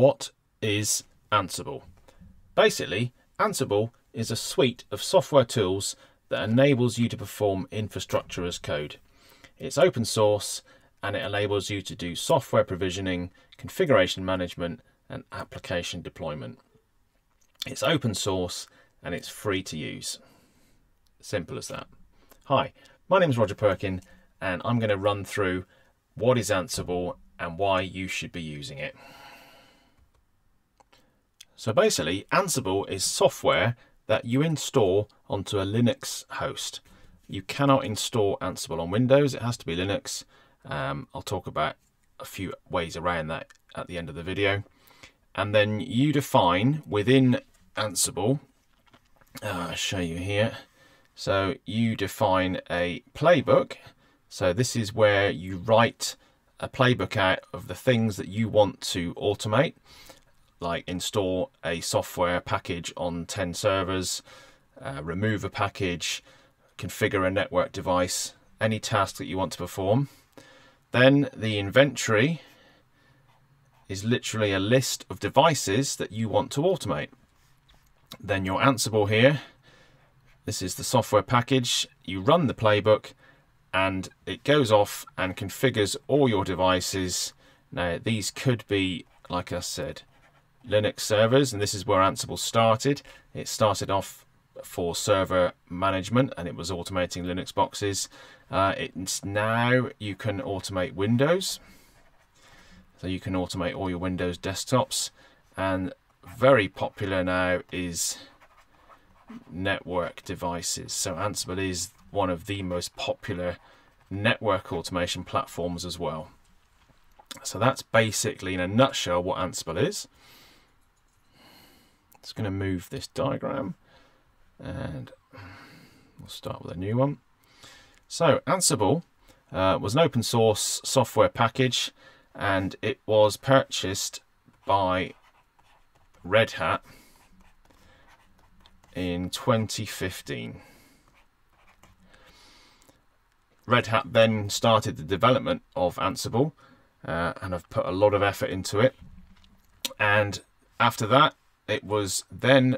What is Ansible? Basically, Ansible is a suite of software tools that enables you to perform infrastructure as code. It's open source and it enables you to do software provisioning, configuration management, and application deployment. It's open source and it's free to use. Simple as that. Hi, my name is Roger Perkin and I'm going to run through what is Ansible and why you should be using it. So basically, Ansible is software that you install onto a Linux host. You cannot install Ansible on Windows, it has to be Linux. Um, I'll talk about a few ways around that at the end of the video. And then you define within Ansible, uh, I'll show you here. So you define a playbook. So this is where you write a playbook out of the things that you want to automate like install a software package on 10 servers, uh, remove a package, configure a network device, any task that you want to perform. Then the inventory is literally a list of devices that you want to automate. Then your Ansible here, this is the software package. You run the playbook and it goes off and configures all your devices. Now these could be, like I said, Linux servers, and this is where Ansible started. It started off for server management and it was automating Linux boxes. Uh, it's now you can automate Windows. So you can automate all your Windows desktops. And very popular now is network devices. So Ansible is one of the most popular network automation platforms as well. So that's basically in a nutshell what Ansible is. It's going to move this diagram and we'll start with a new one. So Ansible uh, was an open source software package and it was purchased by Red Hat in 2015. Red Hat then started the development of Ansible uh, and have put a lot of effort into it. And after that, it was then,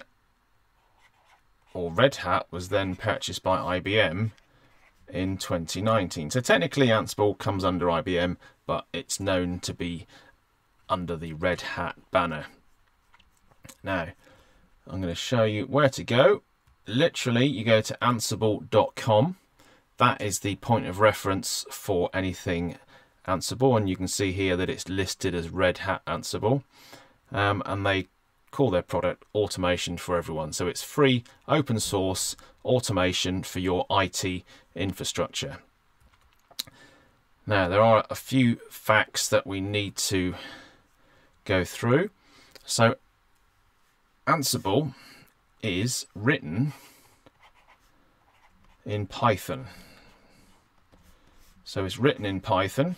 or Red Hat was then purchased by IBM in 2019. So technically Ansible comes under IBM, but it's known to be under the Red Hat banner. Now, I'm going to show you where to go. Literally, you go to ansible.com. That is the point of reference for anything Ansible, and you can see here that it's listed as Red Hat Ansible. Um, and they call their product automation for everyone. So it's free, open source automation for your IT infrastructure. Now, there are a few facts that we need to go through. So, Ansible is written in Python. So it's written in Python,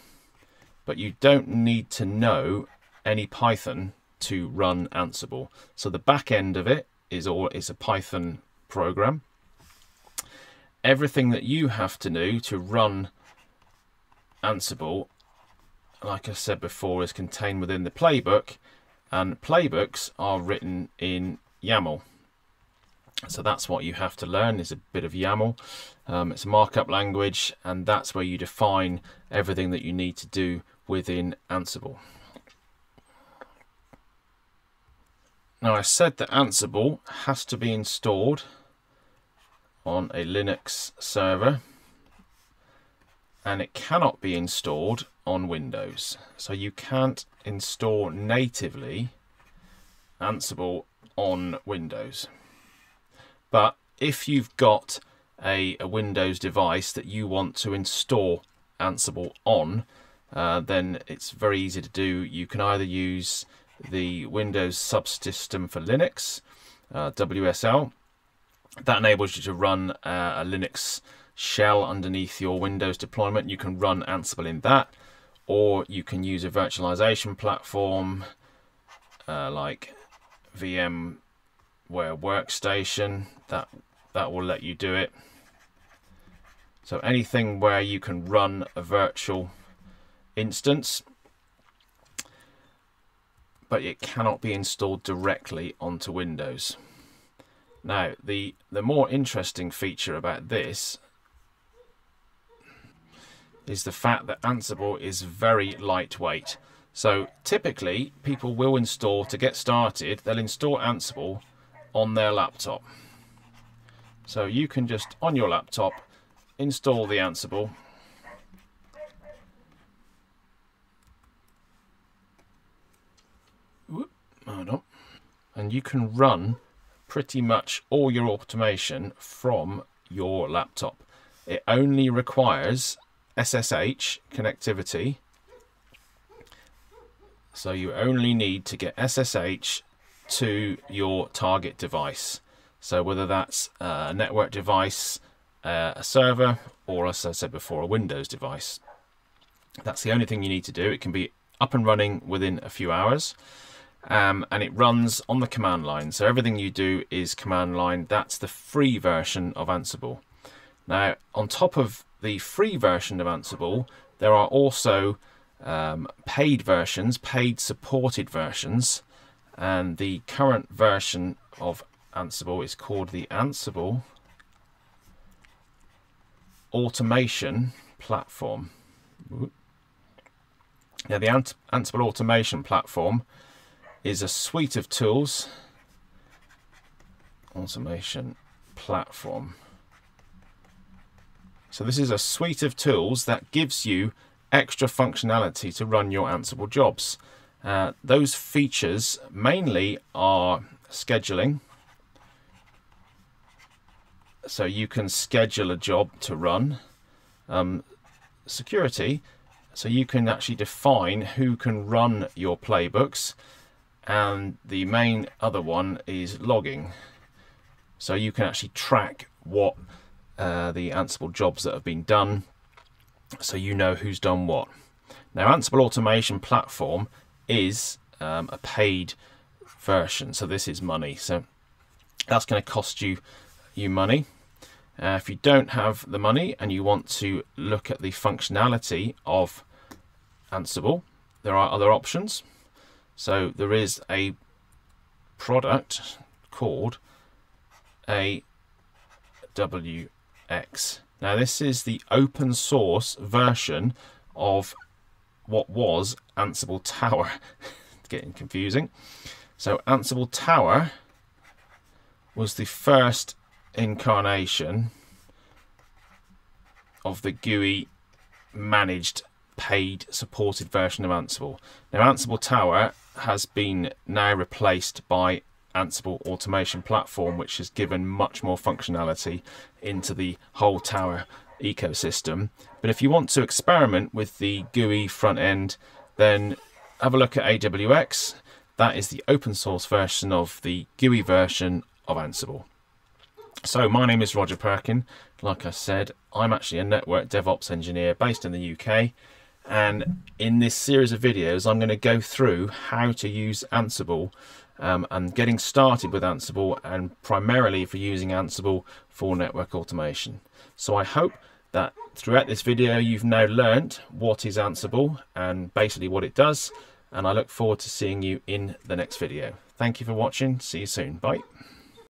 but you don't need to know any Python to run Ansible. So the back end of it is all is a Python program. Everything that you have to do to run Ansible, like I said before, is contained within the playbook, and playbooks are written in YAML. So that's what you have to learn is a bit of YAML. Um, it's a markup language, and that's where you define everything that you need to do within Ansible. Now I said that Ansible has to be installed on a Linux server and it cannot be installed on Windows. So you can't install natively Ansible on Windows. But if you've got a, a Windows device that you want to install Ansible on, uh, then it's very easy to do. You can either use the Windows subsystem for Linux, uh, WSL. That enables you to run uh, a Linux shell underneath your Windows deployment. You can run Ansible in that, or you can use a virtualization platform uh, like VMware Workstation. That that will let you do it. So anything where you can run a virtual instance but it cannot be installed directly onto Windows. Now, the, the more interesting feature about this is the fact that Ansible is very lightweight. So typically, people will install, to get started, they'll install Ansible on their laptop. So you can just, on your laptop, install the Ansible. On. And you can run pretty much all your automation from your laptop. It only requires SSH connectivity. So you only need to get SSH to your target device. So whether that's a network device, uh, a server, or as I said before, a Windows device. That's the only thing you need to do. It can be up and running within a few hours. Um, and it runs on the command line. So everything you do is command line. That's the free version of Ansible. Now, on top of the free version of Ansible, there are also um, paid versions, paid supported versions, and the current version of Ansible is called the Ansible Automation Platform. Now, the Ansible Automation Platform is a suite of tools. Automation Platform. So this is a suite of tools that gives you extra functionality to run your Ansible jobs. Uh, those features mainly are scheduling, so you can schedule a job to run. Um, security, so you can actually define who can run your playbooks. And the main other one is logging. So you can actually track what uh, the Ansible jobs that have been done so you know who's done what. Now, Ansible Automation Platform is um, a paid version, so this is money. So that's going to cost you you money. Uh, if you don't have the money and you want to look at the functionality of Ansible, there are other options. So there is a product called AWX. Now this is the open source version of what was Ansible Tower. getting confusing. So Ansible Tower was the first incarnation of the GUI managed paid supported version of Ansible. Now Ansible Tower has been now replaced by Ansible automation platform which has given much more functionality into the whole Tower ecosystem. But if you want to experiment with the GUI front end then have a look at AWX. That is the open source version of the GUI version of Ansible. So my name is Roger Perkin. Like I said, I'm actually a network DevOps engineer based in the UK. And in this series of videos, I'm going to go through how to use Ansible um, and getting started with Ansible and primarily for using Ansible for network automation. So I hope that throughout this video, you've now learned what is Ansible and basically what it does. And I look forward to seeing you in the next video. Thank you for watching. See you soon. Bye.